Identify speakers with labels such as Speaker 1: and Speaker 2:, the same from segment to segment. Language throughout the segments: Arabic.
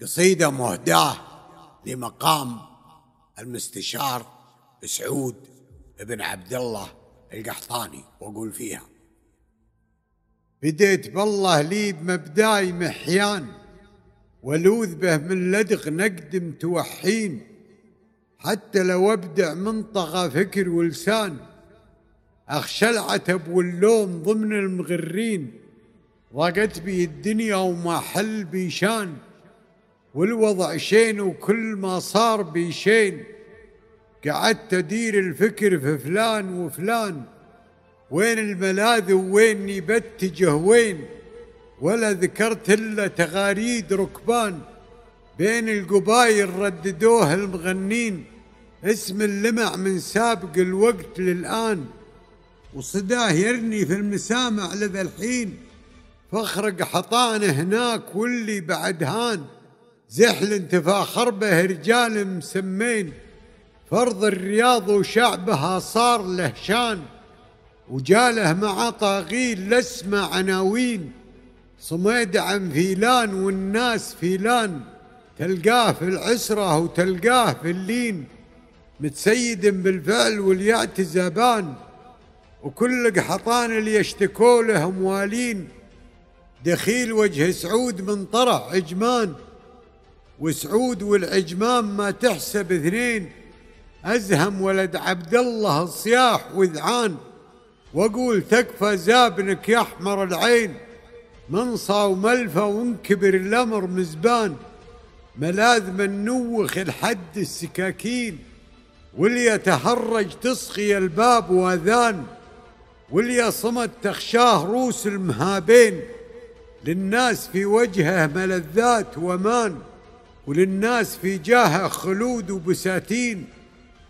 Speaker 1: قصيدة مهداة لمقام المستشار سعود بن عبد الله القحطاني وأقول فيها بديت بالله لي بمبداي محيان ولوذ به من لدغ نقدم توحين حتى لو أبدع منطقة فكر ولسان اخشى العتب واللوم ضمن المغرين ضاقت بي الدنيا وما حل بيشان والوضع شين وكل ما صار بشين قعدت أدير الفكر في فلان وفلان. وين الملاذ ووين بتجه وين. ولا ذكرت إلا تغاريد ركبان. بين القبايل رددوه المغنين. اسم اللمع من سابق الوقت للآن. وصداه يرني في المسامع لذا الحين. فاخرق حطان هناك واللي بعد هان زحل تفاخر به رجال مسمين. فرض الرياض وشعبها صار له شان وجاله مع طاغيل لسمة عناوين. صميد عن فيلان والناس فيلان تلقاه في العسرة وتلقاه في اللين. متسيد بالفعل واليأت زبان وكل قحطان اللي يشتكوا له موالين. دخيل وجه سعود من طرح عجمان وسعود والعجمام ما تحسب اثنين. أزهم ولد عبد الله الصياح وذعان وأقول تكفى زابنك يحمر العين. منصى وملفى وانكبر الأمر مزبان ملاذ من نوخ الحد السكاكين. واللي يتهرج تصخي الباب وأذان واللي صمت تخشاه روس المهابين. للناس في وجهه ملذات وأمان. وللناس في جاهة خلود وبساتين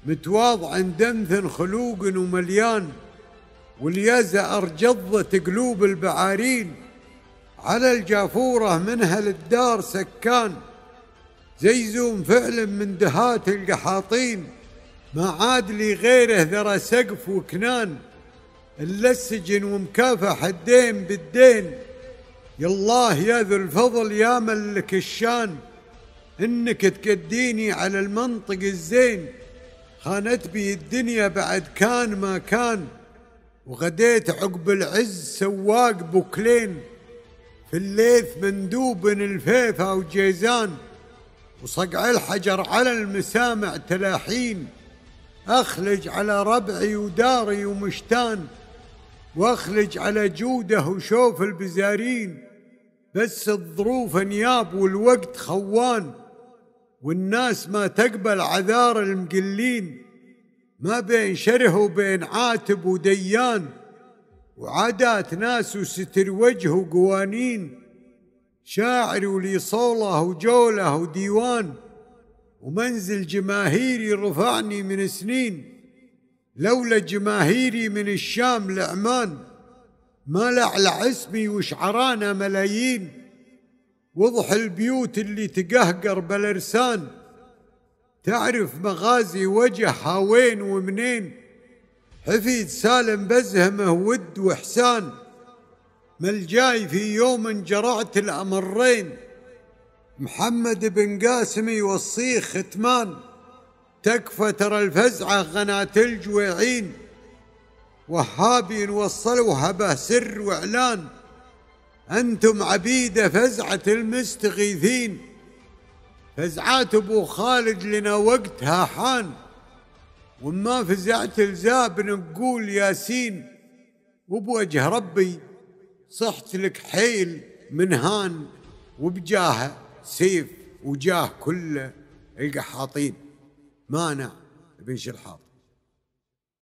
Speaker 1: متواضع دمث خلوق ومليان واليزأر جضة قلوب البعارين على الجافورة منها للدار سكان زيزوم فعل من دهات القحاطين ما عاد لي غيره ذرى سقف وكنان إلا السجن ومكافح الدين بالدين يالله يا ذو الفضل يا ملك الشان. إنك تكديني على المنطق الزين. خانت بي الدنيا بعد كان ما كان وغديت عقب العز سواق بوكلين. في الليث مندوب الفيفا وجيزان وصقع الحجر على المسامع تلاحين. أخلج على ربعي وداري ومشتان وأخلج على جوده وشوف البزارين. بس الظروف انياب والوقت خوان. والناس ما تقبل عذار المقلين ما بين شره وبين عاتب وديان وعادات ناس وستر وجه وقوانين شاعر ولي صولة وجولة وديوان ومنزل جماهيري رفعني من سنين لولا جماهيري من الشام لعمان ما لعلع اسمي وشعرانا ملايين. وضح البيوت اللي تقهقر بالإرسان. تعرف مغازي وجهها وين ومنين؟ حفيد سالم بزهمه ود وحسان ملجأي في يوم جرعت الأمرين. محمد بن قاسم يوصيه ختمان تكفى ترى الفزعة غنات الجويعين. وهابي وصلوها به سر وإعلان. أنتم عبيد فزعة المستغيثين. فزعات أبو خالد لنا وقتها حان. وما فزعت الزاب نقول ياسين. وبوجه ربي صحت لك حيل من هان. وبجاه سيف وجاه كل القحاطين. مانع بن شلحاط.